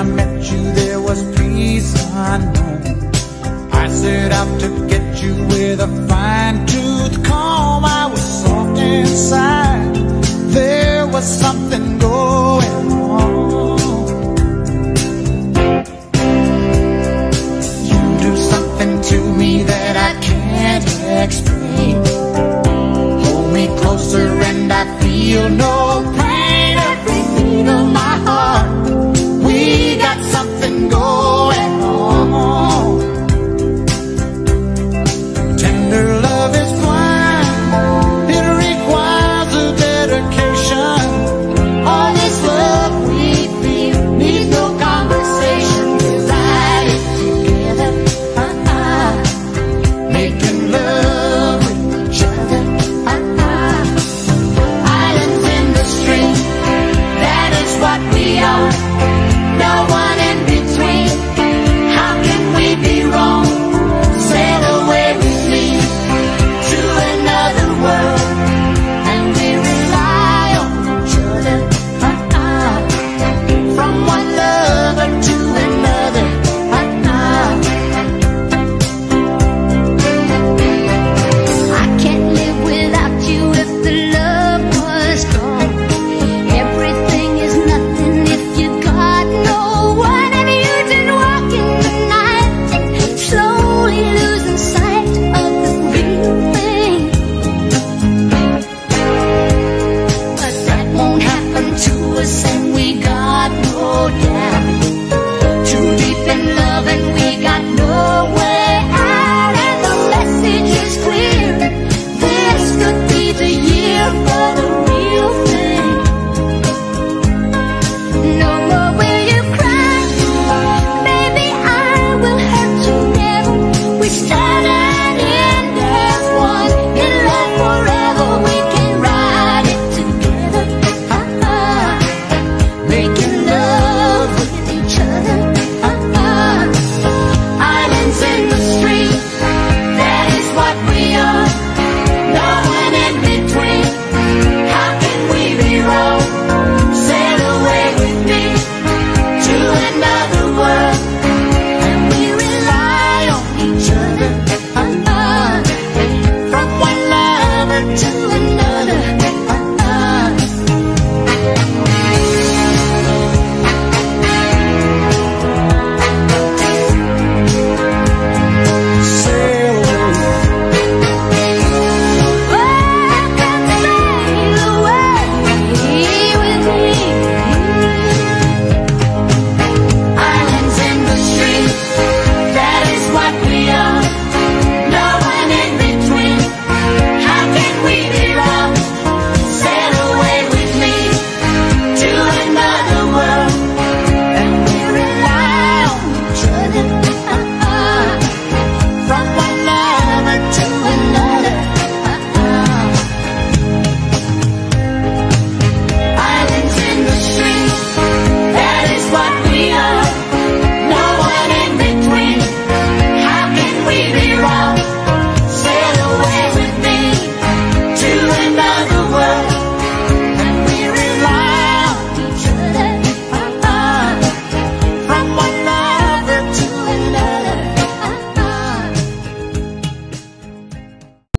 I met you there was peace unknown I set out to get you with a fine tooth comb. I was soft inside. There was something going on. You do something to me that I can't explain. Hold me closer and I feel no pain